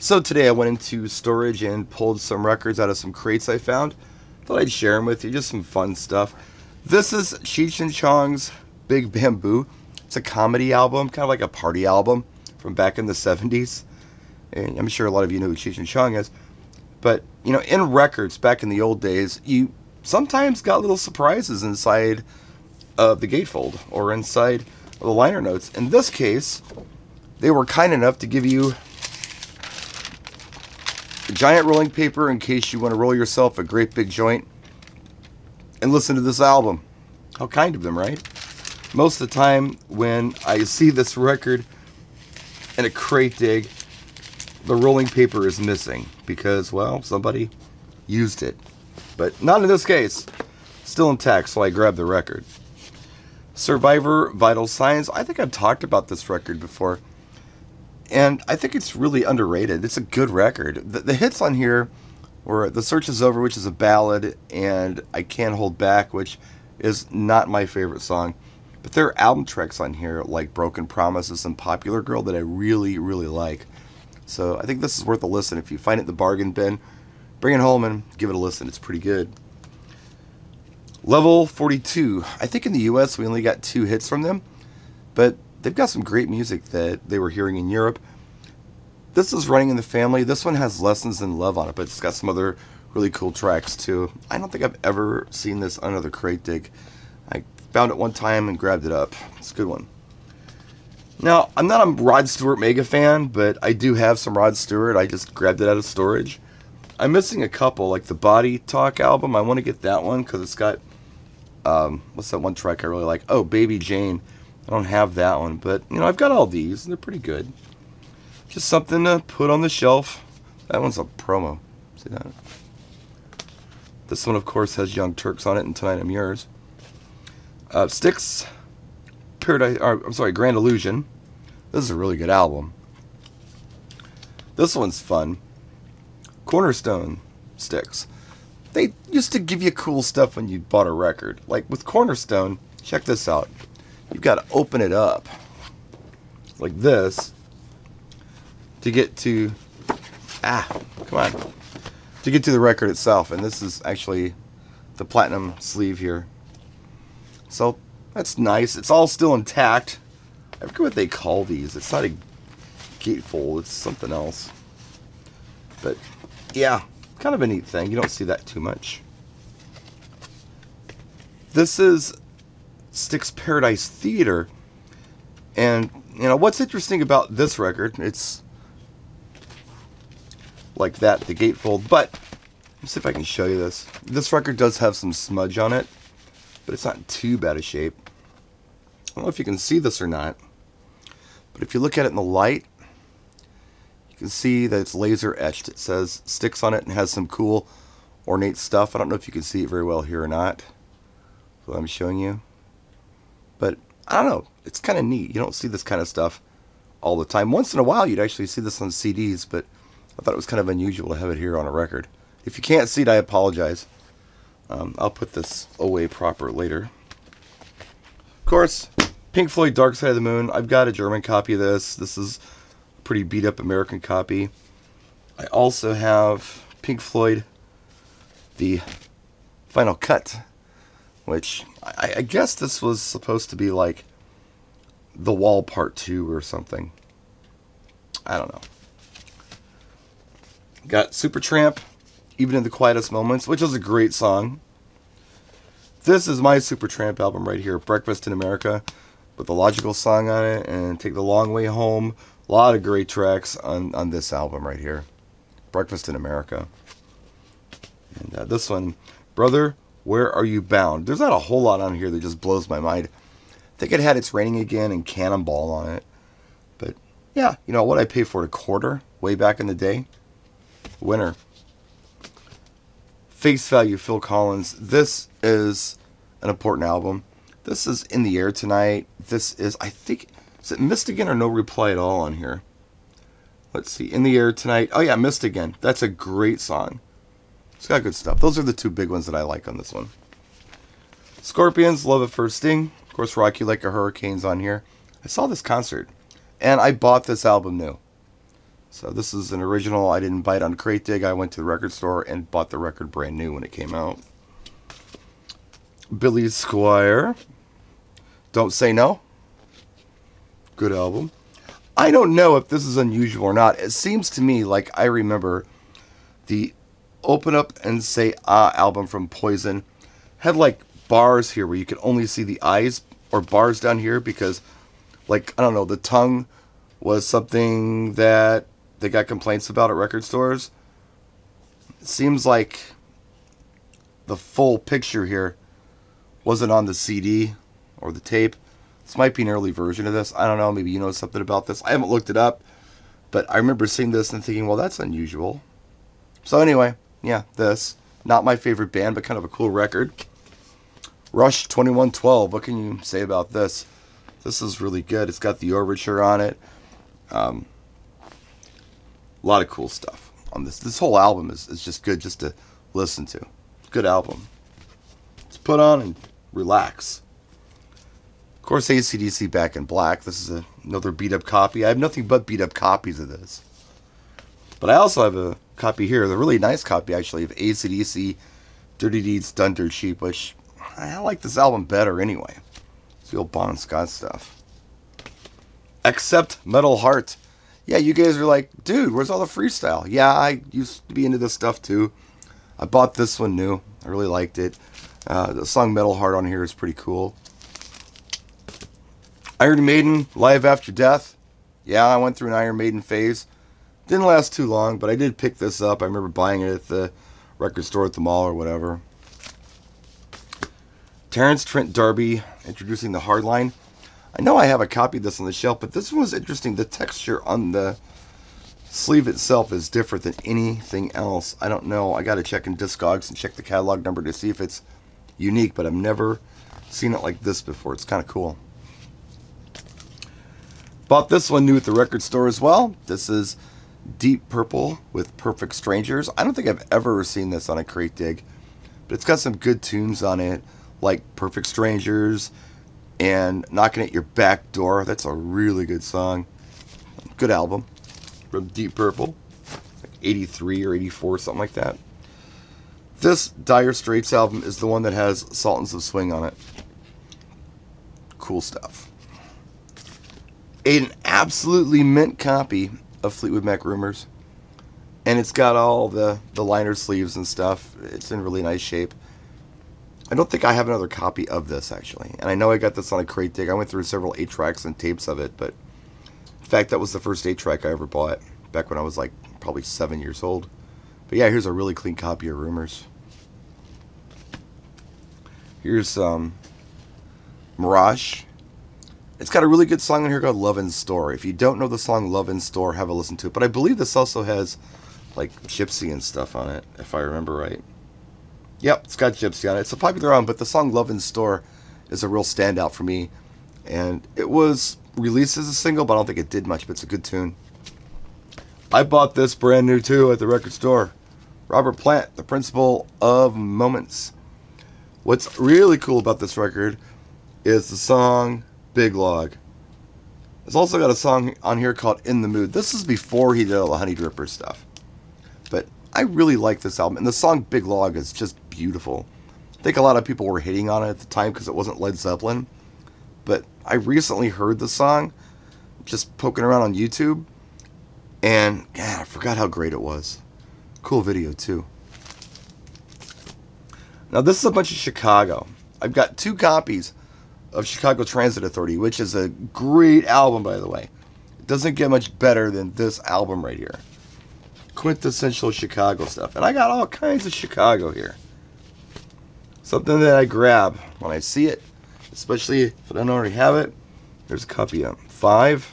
So today I went into storage and pulled some records out of some crates I found. Thought I'd share them with you, just some fun stuff. This is Cheech and Chong's Big Bamboo. It's a comedy album, kind of like a party album from back in the 70s. And I'm sure a lot of you know who Cheech and Chong is. But, you know, in records back in the old days, you sometimes got little surprises inside of the gatefold or inside of the liner notes. In this case, they were kind enough to give you giant rolling paper in case you want to roll yourself a great big joint and listen to this album. How kind of them, right? Most of the time when I see this record in a crate dig, the rolling paper is missing because, well, somebody used it. But not in this case. Still intact, so I grabbed the record. Survivor Vital Signs. I think I've talked about this record before and I think it's really underrated. It's a good record. The, the, hits on here were "The Search Is Over," which is a ballad, and "I Can't Hold Back," which is not my favorite song. But there are album tracks on here like "Broken Promises" and "Popular Girl" that I really, really like. So I think this is worth a listen. If you find it in the bargain bin, bring it home and give it a listen. It's pretty good. Level 42. I think in the U.S. we only got two hits from them, but they've got some great music that they were hearing in Europe. This is Running in the Family. This one has Lessons in Love on it, but it's got some other really cool tracks too. I don't think I've ever seen this on another crate dig. I found it one time and grabbed it up. It's a good one. Now, I'm not a Rod Stewart mega fan, but I do have some Rod Stewart. I just grabbed it out of storage. I'm missing a couple, like the Body Talk album. I want to get that one because it's got, um, what's that one track I really like? Oh, Baby Jane. I don't have that one, but you know, I've got all these and they're pretty good. Just something to put on the shelf. That one's a promo. See that? This one, of course, has Young Turks on it, and Tonight I'm Yours. Uh, Styx, Paradise, or, I'm sorry, Grand Illusion. This is a really good album. This one's fun. Cornerstone Styx. They used to give you cool stuff when you bought a record. Like with Cornerstone, check this out you've got to open it up like this to get to ah come on to get to the record itself. And this is actually the platinum sleeve here. So that's nice. It's all still intact. I forget what they call these. It's not a gatefold it's something else. But yeah kind of a neat thing. You don't see that too much. This is Styx Paradise Theater. And, you know, what's interesting about this record, it's like that, the gatefold, but let's see if I can show you this. This record does have some smudge on it, but it's not too bad a shape. I don't know if you can see this or not, but if you look at it in the light, you can see that it's laser etched. It says Styx on it and has some cool ornate stuff. I don't know if you can see it very well here or not. So I'm showing you. But I don't know. It's kind of neat. You don't see this kind of stuff all the time. Once in a while, you'd actually see this on CDs, but I thought it was kind of unusual to have it here on a record. If you can't see it, I apologize. Um, I'll put this away proper later. Of course, Pink Floyd Dark Side of the Moon. I've got a German copy of this. This is a pretty beat up American copy. I also have Pink Floyd, the final cut which I, I guess this was supposed to be like the wall part two or something. I don't know. Got Supertramp, even in the quietest moments, which is a great song. This is my Supertramp album right here, Breakfast in America, with the logical song on it, and Take the Long Way Home. A lot of great tracks on, on this album right here, Breakfast in America. And uh, this one, Brother, where Are You Bound? There's not a whole lot on here that just blows my mind. I think it had It's Raining Again and Cannonball on it. But yeah, you know what I paid for it a quarter way back in the day? Winner. Face Value, Phil Collins. This is an important album. This is In the Air Tonight. This is, I think, is it Missed Again or No Reply at All on here? Let's see. In the Air Tonight. Oh yeah, Missed Again. That's a great song. It's got good stuff. Those are the two big ones that I like on this one. Scorpions, Love at First Sting. Of course, Rock You Like a Hurricane's on here. I saw this concert, and I bought this album new. So this is an original. I didn't buy it on Crate Dig. I went to the record store and bought the record brand new when it came out. Billy Squier. Don't Say No. Good album. I don't know if this is unusual or not. It seems to me like I remember the Open Up and Say Ah album from Poison had like bars here where you could only see the eyes or bars down here because like I don't know, the tongue was something that they got complaints about at record stores. Seems like the full picture here wasn't on the CD or the tape. This might be an early version of this. I don't know. Maybe you know something about this. I haven't looked it up, but I remember seeing this and thinking, well, that's unusual. So, anyway, yeah, this. Not my favorite band, but kind of a cool record. Rush 2112. What can you say about this? This is really good. It's got the overture on it. Um, a lot of cool stuff on this. This whole album is, is just good just to listen to. Good album. Let's put on and relax. Of course, ACDC Back in Black. This is a, another beat up copy. I have nothing but beat up copies of this. But I also have a copy here, the really nice copy actually, of ACDC Dirty Deeds Done Dirt Cheap, which I like this album better anyway. It's the old Bon Scott stuff. Accept Metal Heart. Yeah, you guys are like, dude, where's all the freestyle? Yeah, I used to be into this stuff too. I bought this one new. I really liked it. Uh, the song Metal Heart on here is pretty cool. Iron Maiden, Live After Death. Yeah, I went through an Iron Maiden phase. Didn't last too long, but I did pick this up. I remember buying it at the record store at the mall or whatever. Terence Trent D'Arby introducing the Hardline. I know I have a copy of this on the shelf, but this one was interesting. The texture on the sleeve itself is different than anything else. I don't know. I got to check in Discogs and check the catalog number to see if it's unique, but I've never seen it like this before. It's kind of cool. Bought this one new at the record store as well. This is Deep Purple with Perfect Strangers. I don't think I've ever seen this on a crate dig, but it's got some good tunes on it, like Perfect Strangers and Knocking at Your Back Door. That's a really good song. Good album from Deep Purple, like 83 or 84, something like that. This Dire Straits album is the one that has Sultans of Swing on it. Cool stuff. An absolutely mint copy of Fleetwood Mac Rumors. And it's got all the, the liner sleeves and stuff. It's in really nice shape. I don't think I have another copy of this, actually. And I know I got this on a crate dig. I went through several 8 tracks and tapes of it, but in fact, that was the first 8 track I ever bought back when I was like probably 7 years old. But yeah, here's a really clean copy of Rumors. Here's um, Mirage. It's got a really good song in here called Love in Store. If you don't know the song Love in Store, have a listen to it. But I believe this also has like Gypsy and stuff on it, if I remember right. Yep, it's got Gypsy on it. It's a popular album, but the song Love in Store is a real standout for me. And it was released as a single, but I don't think it did much, but it's a good tune. I bought this brand new too at the record store. Robert Plant, the principle of Moments. What's really cool about this record is the song Big Log. It's also got a song on here called In the Mood. This is before he did all the Honey Dripper stuff. But I really like this album. And the song Big Log is just beautiful. I think a lot of people were hating on it at the time because it wasn't Led Zeppelin. But I recently heard the song just poking around on YouTube. And, yeah, I forgot how great it was. Cool video, too. Now, this is a bunch of Chicago. I've got two copies of Chicago Transit Authority, which is a great album, by the way. It doesn't get much better than this album right here. Quintessential Chicago stuff. And I got all kinds of Chicago here. Something that I grab when I see it, especially if I don't already have it. There's a copy of five.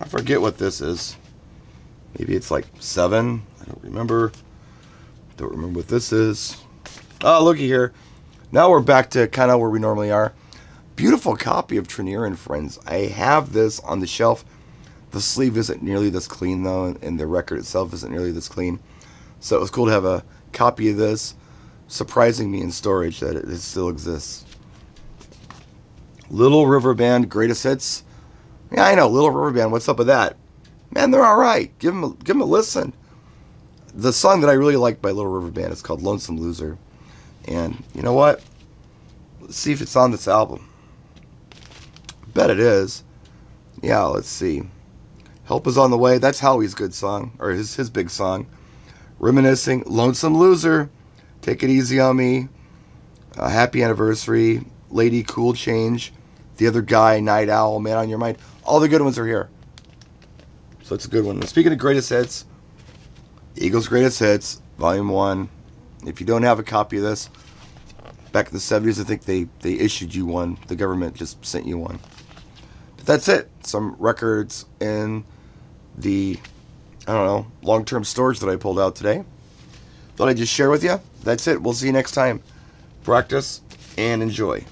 I forget what this is. Maybe it's like seven. I don't remember. Don't remember what this is. Oh, looky here. Now we're back to kind of where we normally are. Beautiful copy of Trinere and Friends. I have this on the shelf. The sleeve isn't nearly this clean though, and the record itself isn't nearly this clean. So it was cool to have a copy of this, surprising me in storage that it still exists. Little River Band Greatest Hits. Yeah, I know, Little River Band. What's up with that? man, they're all right. Give them a, give them a listen. The song that I really like by Little River Band is called Lonesome Loser. And you know what? Let's see if it's on this album. Bet it is. Yeah, let's see. Help is on the way. That's Howie's good song, or his his big song. Reminiscing, Lonesome Loser, Take It Easy on Me, uh, Happy Anniversary, Lady Cool Change, The Other Guy, Night Owl, Man on Your Mind. All the good ones are here. So it's a good one. Speaking of greatest hits, Eagles' greatest hits, Volume 1. If you don't have a copy of this, back in the 70s, I think they, they issued you one. The government just sent you one. But that's it. Some records in the, I don't know, long term storage that I pulled out today. Thought I'd just share with you. That's it. We'll see you next time. Practice and enjoy.